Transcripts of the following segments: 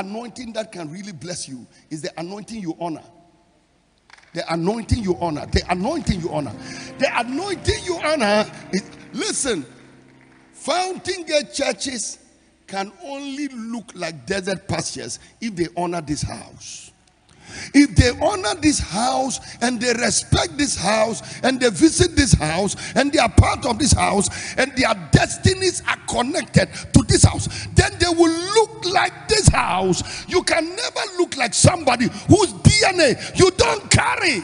anointing that can really bless you is the anointing you honor. The anointing you honor. The anointing you honor. The anointing you honor is, listen, Fountain Gate churches can only look like desert pastures if they honor this house. If they honor this house and they respect this house and they visit this house and they are part of this house and their destinies are connected to this house, then they will look like this house. You can never look like somebody whose DNA you don't carry.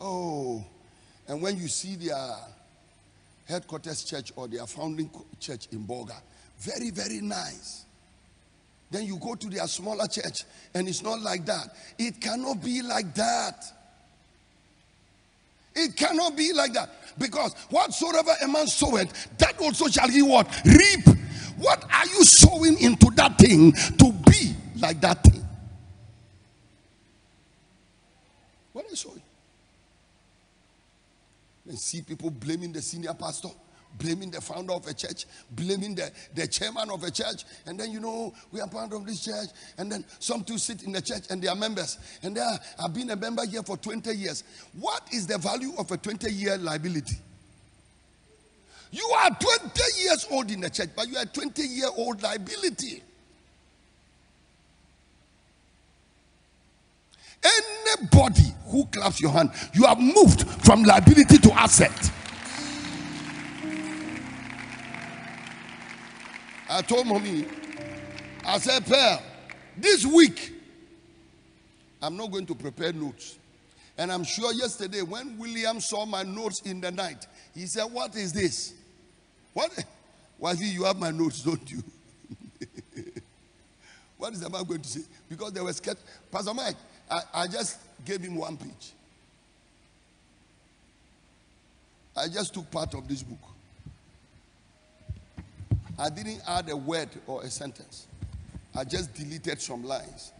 Oh, and when you see their headquarters church or their founding church in Bolga, very, very nice. Then you go to their smaller church and it's not like that. It cannot be like that. It cannot be like that. Because whatsoever a man soweth, that also shall he what? Reap. What are you sowing into that thing to be like that thing? What are you sowing? And see people blaming the senior pastor, blaming the founder of a church, blaming the, the chairman of a church. And then, you know, we are part of this church. And then some two sit in the church and they are members. And they are, I've been a member here for 20 years. What is the value of a 20 year liability? You are 20 years old in the church, but you are 20 year old liability. Anybody who claps your hand, you have moved from liability to asset. I told mommy, I said, Pearl, this week, I'm not going to prepare notes. And I'm sure yesterday when William saw my notes in the night, he said, What is this? What? Wifey, you have my notes, don't you? what is the man going to say? Because they were scared. Pastor Mike, I, I just gave him one page. I just took part of this book. I didn't add a word or a sentence. I just deleted some lines.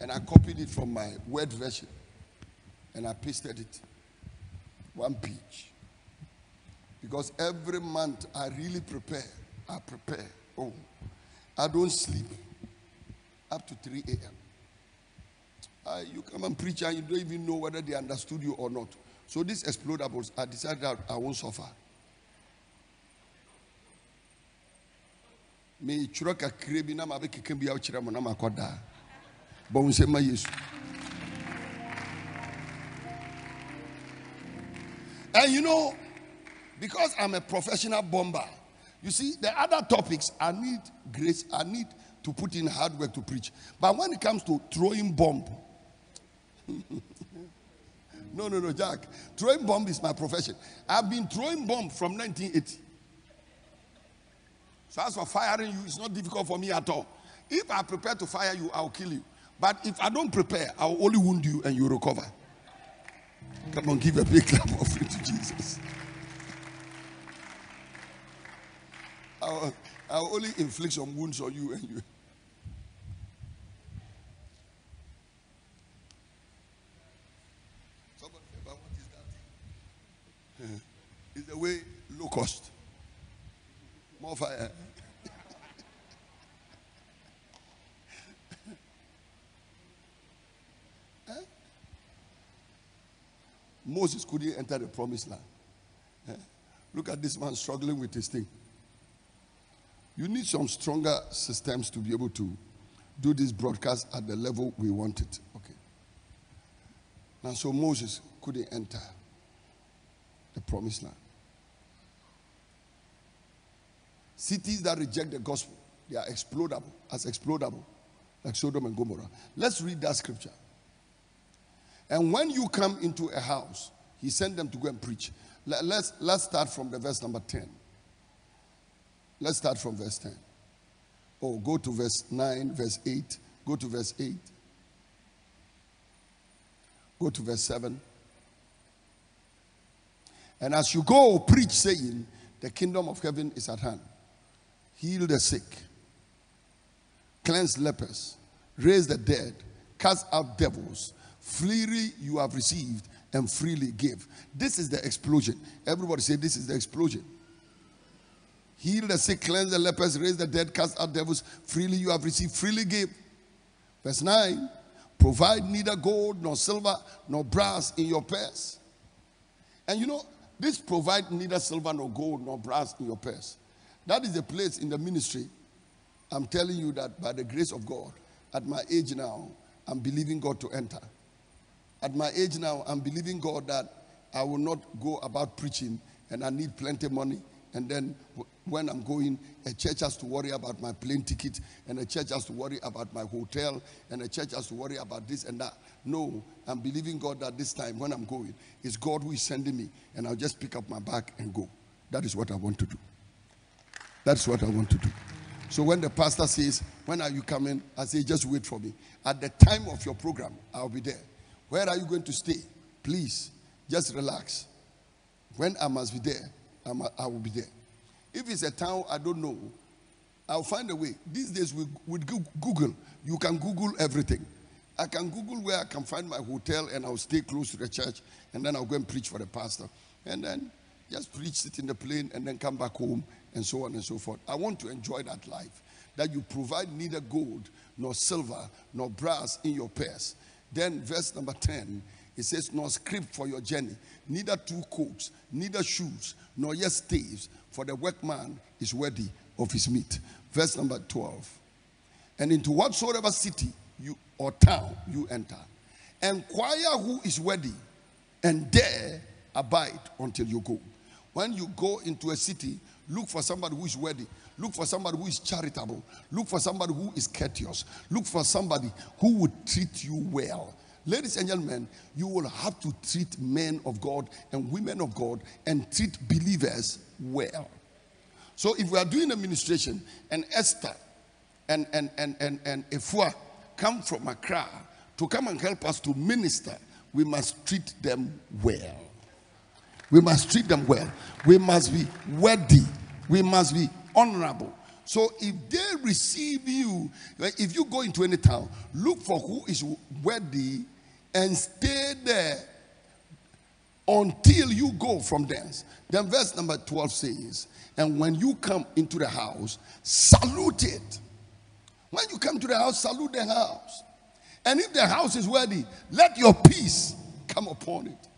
And I copied it from my word version. And I pasted it. One page. Because every month I really prepare. I prepare. Oh, I don't sleep up to 3 a.m. Uh, you come and preach and you don't even know whether they understood you or not. So these explodables, I decided that I won't suffer. And you know because i'm a professional bomber you see the other topics i need grace i need to put in hard work to preach but when it comes to throwing bomb no, no, no, Jack. Throwing bomb is my profession. I've been throwing bomb from 1980. So as for firing you, it's not difficult for me at all. If I prepare to fire you, I'll kill you. But if I don't prepare, I'll only wound you and you recover. Come on, give a big clap of offering to Jesus. I'll, I'll only inflict some wounds on you and you. is the way low cost. More fire. Moses couldn't enter the promised land. Eh? Look at this man struggling with his thing. You need some stronger systems to be able to do this broadcast at the level we want it. Okay. Now, so Moses couldn't enter the promised land. Cities that reject the gospel, they are explodable, as explodable, like Sodom and Gomorrah. Let's read that scripture. And when you come into a house, he sent them to go and preach. Let's, let's start from the verse number 10. Let's start from verse 10. Oh, go to verse 9, verse 8. Go to verse 8. Go to verse 7. And as you go, preach, saying, The kingdom of heaven is at hand. Heal the sick, cleanse lepers, raise the dead, cast out devils. Freely you have received and freely give. This is the explosion. Everybody say, This is the explosion. Heal the sick, cleanse the lepers, raise the dead, cast out devils. Freely you have received, freely give. Verse 9 Provide neither gold nor silver nor brass in your purse. And you know, this provide neither silver nor gold nor brass in your purse. That is the place in the ministry. I'm telling you that by the grace of God, at my age now, I'm believing God to enter. At my age now, I'm believing God that I will not go about preaching and I need plenty of money. And then when I'm going, a church has to worry about my plane ticket, and a church has to worry about my hotel, and a church has to worry about this and that. No, I'm believing God that this time when I'm going, it's God who is sending me, and I'll just pick up my bag and go. That is what I want to do. That's what I want to do. So when the pastor says, When are you coming? I say, Just wait for me. At the time of your program, I'll be there. Where are you going to stay? Please, just relax. When I must be there, I will be there. If it's a town I don't know, I'll find a way. These days with, with Google, you can Google everything. I can Google where I can find my hotel and I'll stay close to the church and then I'll go and preach for the pastor. And then just preach, sit in the plane and then come back home and so on and so forth. I want to enjoy that life. That you provide neither gold nor silver nor brass in your purse. Then, verse number 10, it says, Nor scrip for your journey, neither two coats, neither shoes, nor yet staves, for the workman is worthy of his meat. Verse number 12. And into whatsoever city you or town you enter, inquire who is worthy, and there abide until you go. When you go into a city, look for somebody who is worthy. Look for somebody who is charitable. Look for somebody who is courteous. Look for somebody who would treat you well. Ladies and gentlemen, you will have to treat men of God and women of God and treat believers well. So if we are doing administration and Esther and and and and, and Efua come from Accra to come and help us to minister, we must treat them well. We must treat them well. We must be worthy. We must be honorable. So if they receive you, if you go into any town, look for who is worthy and stay there until you go from thence. Then verse number 12 says, And when you come into the house, salute it. When you come to the house, salute the house. And if the house is worthy, let your peace come upon it.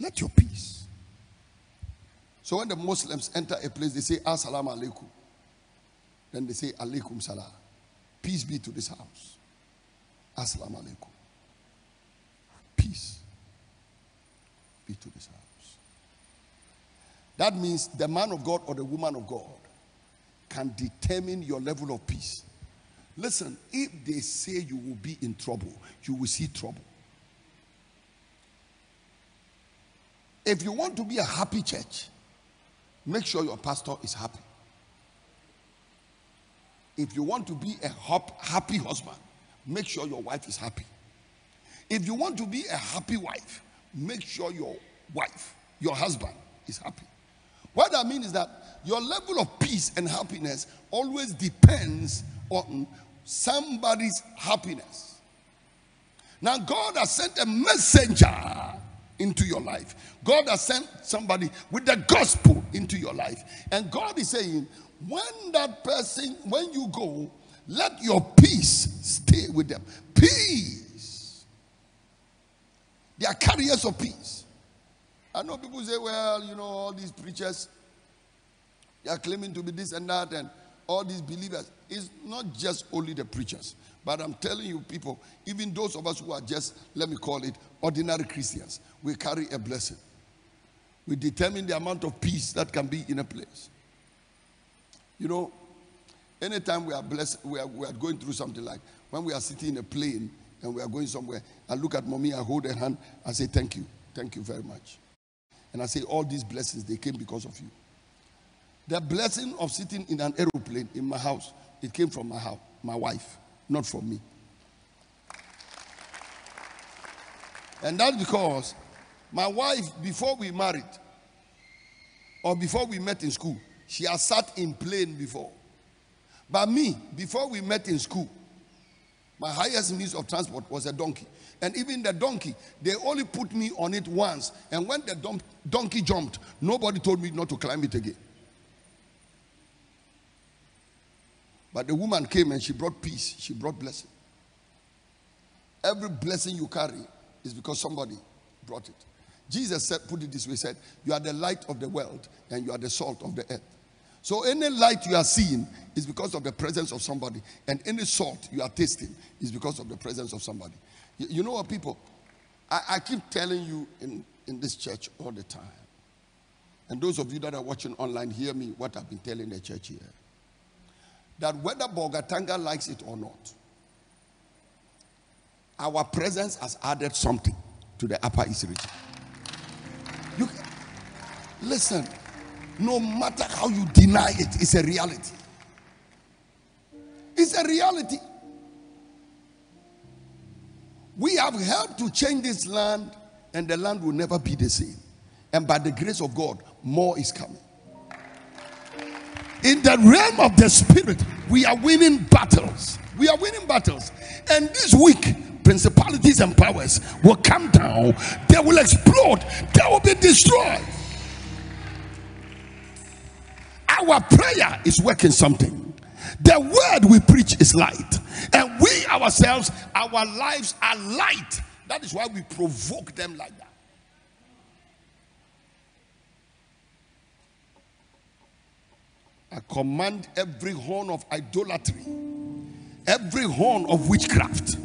Let your peace. So when the Muslims enter a place, they say, Assalamu alaikum. Then they say, Alaikum salam. Peace be to this house. Assalamu alaikum. Peace be to this house. That means the man of God or the woman of God can determine your level of peace. Listen, if they say you will be in trouble, you will see trouble. If you want to be a happy church, make sure your pastor is happy. If you want to be a happy husband, make sure your wife is happy. If you want to be a happy wife, make sure your wife, your husband, is happy. What I mean is that your level of peace and happiness always depends on somebody's happiness. Now, God has sent a messenger into your life. God has sent somebody with the gospel into your life. And God is saying, when that person, when you go, let your peace stay with them. Peace. They are carriers of peace. I know people say, well, you know, all these preachers, they are claiming to be this and that, and all these believers. It's not just only the preachers, but I'm telling you, people, even those of us who are just, let me call it, ordinary Christians, we carry a blessing. We determine the amount of peace that can be in a place. You know, anytime we are blessed, we are, we are going through something like when we are sitting in a plane and we are going somewhere, I look at mommy, I hold her hand, I say, Thank you, thank you very much. And I say, All these blessings, they came because of you. The blessing of sitting in an aeroplane in my house, it came from my house, my wife, not from me. And that's because my wife, before we married, or before we met in school, she has sat in plane before. But me, before we met in school, My highest means of transport was a donkey. And even the donkey, they only put me on it once. And when the don- donkey jumped, nobody told me not to climb it again. But the woman came and she brought peace, she brought blessing. Every blessing you carry is because somebody brought it. Jesus said, put it this way, said, You are the light of the world and you are the salt of the earth. So any light you are seeing is because of the presence of somebody, and any salt you are tasting is because of the presence of somebody. You, you know what, people? I, I keep telling you in, in this church all the time. And those of you that are watching online, hear me what I've been telling the church here. That whether Bolgatanga likes it or not, our presence has added something to the Upper East region. You listen, no matter how you deny it, it's a reality. It's a reality. We have helped to change this land, and the land will never be the same. And by the grace of God, more is coming. In the realm of the spirit, we are winning battles. We are winning battles. And this week, principalities and powers will come down, they will explode, they will be destroyed. Our prayer is working something. The word we preach is light, and we ourselves, our lives are light. That is why we provoke them like that. I command every horn of idolatry, every horn of witchcraft,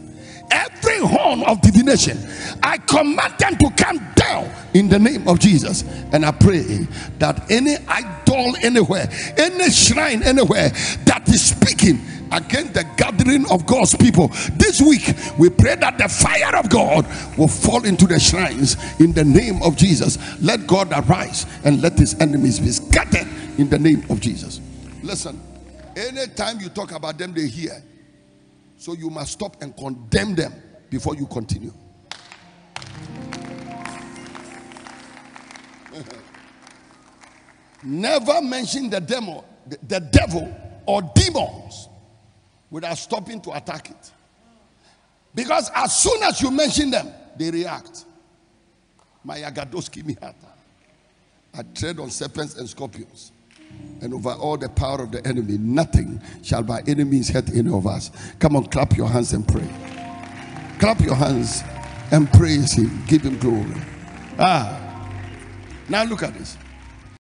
every horn of divination. I command them to come down in the name of Jesus. And I pray that any idol anywhere, any shrine anywhere that is speaking against the gathering of God's people this week, we pray that the fire of God will fall into the shrines in the name of Jesus. Let God arise and let his enemies be scattered in the name of Jesus. Listen, anytime you talk about them, they hear. So you must stop and condemn them before you continue. Never mention the demo, the, the devil or demons without stopping to attack it. Because as soon as you mention them, they react. Mayagadoski mihata. I tread on serpents and scorpions, and over all the power of the enemy, nothing shall by any means hurt any of us. Come on, clap your hands and pray. Clap your hands and praise Him. Give Him glory. Ah, now look at this.